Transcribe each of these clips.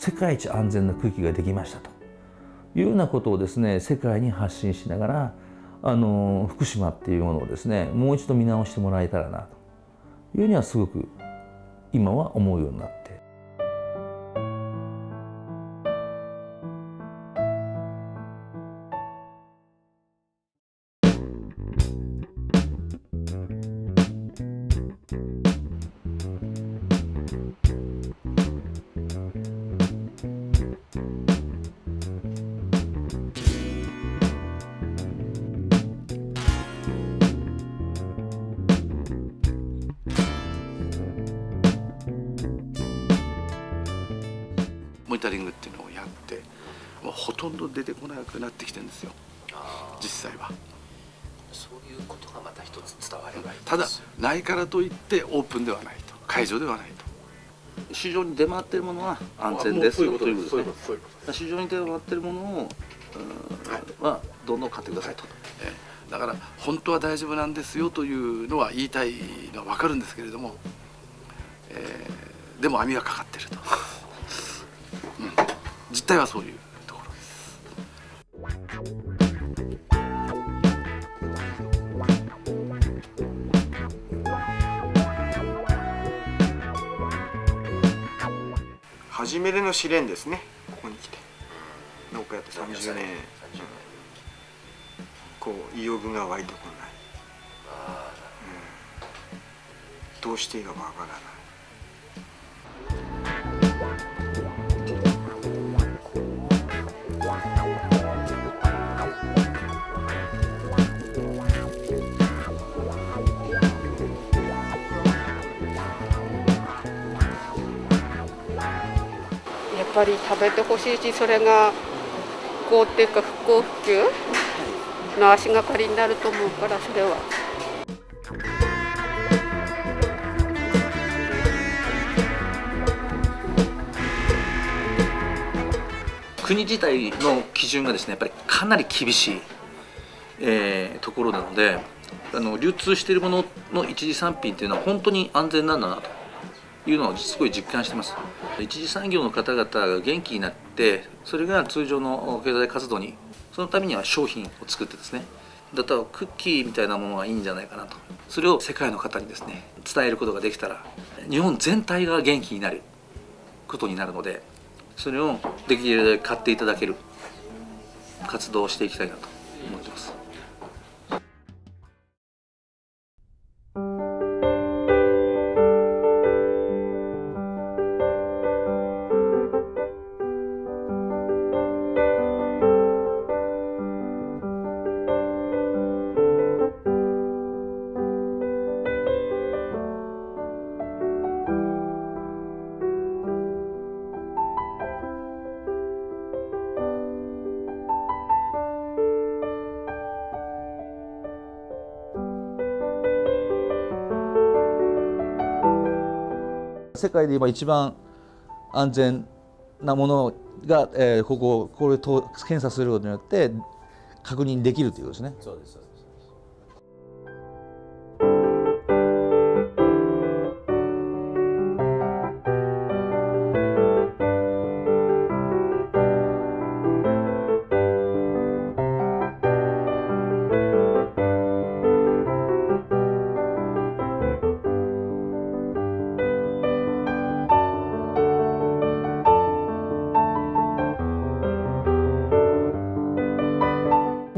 世界一安全な空気ができましたというようなことをですね世界に発信しながらあの福島っていうものをですねもう一度見直してもらえたらなというにはすごく今は思うようになってニタリングっていうのをやってもうほとんど出てこなくなってきてるんですよ。実際は。そういうことがまた一つ伝わればいいただないからといってオープンではないと。会場ではないと。市場に出回っているものは安全ですよ。ということですね。市場に出回っているものを、うんはどんどん買ってくださいと、えだから本当は大丈夫なんですよというのは言いたいのは分かるんですけれども、えーでも網がかかってると、う ん実態はそういう。ところです初めての試練ですね。ここに来て。農家やって。30年。こう意欲が湧いてこない、うん。どうしていいかわからないぱり食べてほしいしそれが復興っていうか復興普及の足がかりになると思うからそれは。国自体の基準がですねやっぱりかなり厳しい、えーところなのであの流通しているものの一次産品っていうのは本当に安全なんだなというのをすごい実感してます。一次産業の方々が元気になってそれが通常の経済活動にそのためには商品を作ってですね。だったらクッキーみたいなものがいいんじゃないかなと。それを世界の方にですね伝えることができたら日本全体が元気になることになるのでそれをできるだけ買っていただける活動をしていきたいなと思ってます。世界で今一番安全なものが、えーこここれと検査することによって確認できるということですね。そうです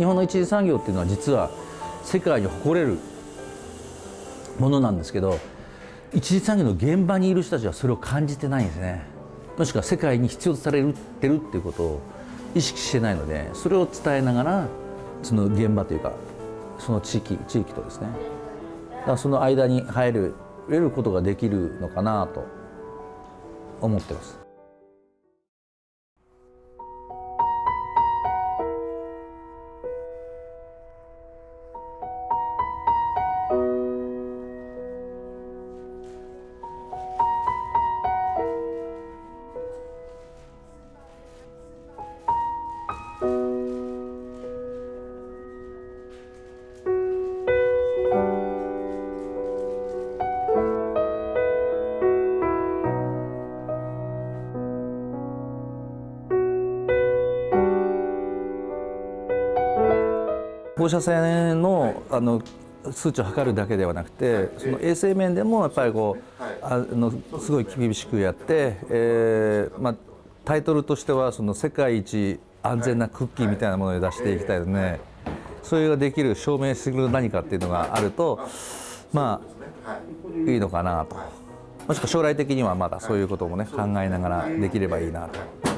日本の一次産業っていうのは実は世界に誇れるものなんですけど一次産業の現場にいる人たちはそれを感じてないんですね。もしくは世界に必要とされてるっていうことを意識してないのでそれを伝えながらその現場というかその地域地域とですね。だからその間に入れることができるのかなと思ってます。放射線のあの数値を測るだけではなくてその衛生面でもやっぱりこうあのすごい厳しくやって、えーまあ、タイトルとしてはその世界一安全なクッキーみたいなものを出していきたいので、ね、それができる証明する何かっていうのがあるとまあい。いのかなと。もしくは将来的にはまだそういうこともね。考えながらできればいいなと。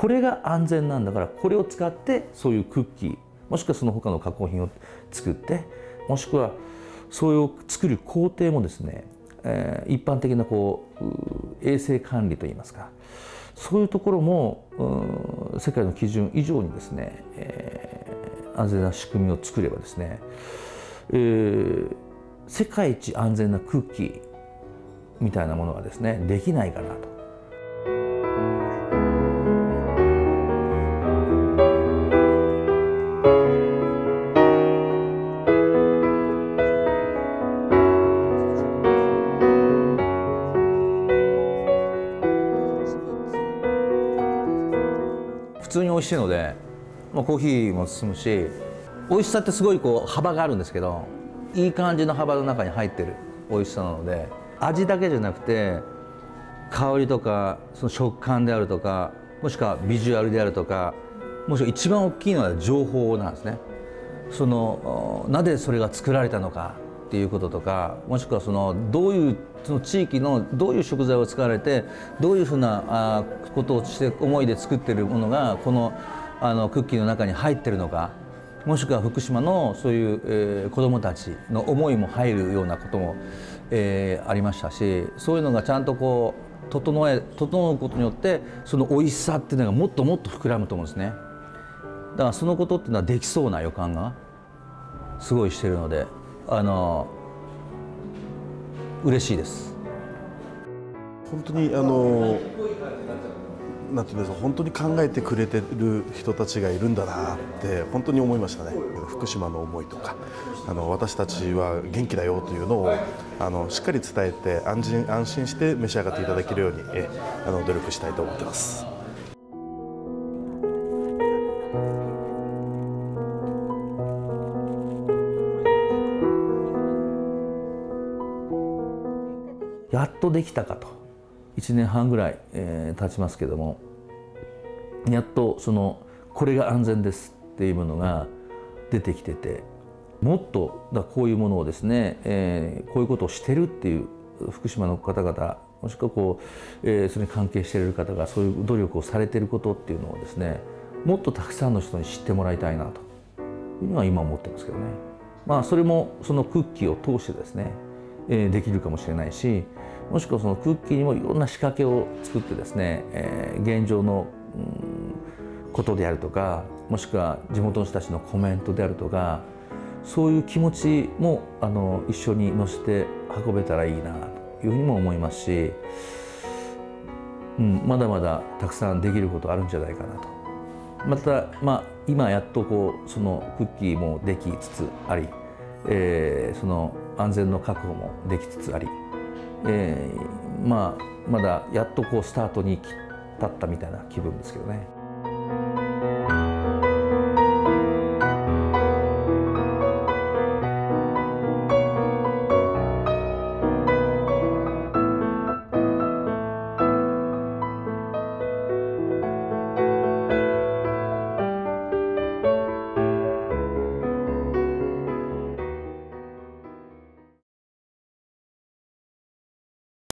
これが安全なんだからこれを使ってそういうクッキーもしくはその他の加工品を作ってもしくはそれを作る工程もですね、えー、一般的なこう衛生管理といいますかそういうところも世界の基準以上にですね、えー、安全な仕組みを作ればですね、えー、世界一安全なクッキーみたいなものがですねできないかなと。味しいので、まあ、コーヒーも進むし美味しさってすごいこう幅があるんですけどいい感じの幅の中に入ってる美味しさなので味だけじゃなくて香りとかその食感であるとかもしくはビジュアルであるとかもしくは一番大きいのは情報なんですね。そのなぜそれが作られたのかっていうこととかもしくはそのどういうその地域のどういう食材を使われてどういうふうなことをして思いで作ってるものがこのあのクッキーの中に入ってるのかもしくは福島のそういう、えー、子どもたちの思いも入るようなことも、えー、ありましたしそういうのがちゃんとこう整え整うことによってその美味しさっていうのがもっともっと膨らむと思うんですね。だからそのことっていうのはできそうな予感がすごいしてるのであの嬉しいです本当にあのなんていうんですか本当に考えてくれてる人たちがいるんだなって本当に思いましたね福島の思いとかあの私たちは元気だよというのをあのしっかり伝えて安心安心して召し上がっていただけるようにえあの努力したいと思ってます。やっとできたかと。1年半ぐらい、えー、経ちますけども。やっとそのこれが安全ですっていうものが出てきててもっとだこういうものをですね、えー、こういうことをしてるっていう福島の方々もしくはこう、えー、それに関係している方がそういう努力をされていることっていうのをですねもっとたくさんの人に知ってもらいたいなと。いうのは今思ってますけどね。まあそれもそのクッキーを通してですね、えー、できるかもしれないしもしくはそのクッキーにもいろんな仕掛けを作ってですね、えー、現状の、ことであるとかもしくは地元の人たちのコメントであるとかそういう気持ちもあの一緒に乗せて運べたらいいなというふうにも思いますし、うん、まだまだたくさんできることあるんじゃないかなと。また、まあ、今やっとこうそのクッキーもできつつあり、えー、その安全の確保もできつつありえー、まあまだやっとこうスタートに立ったみたいな気分ですけどね。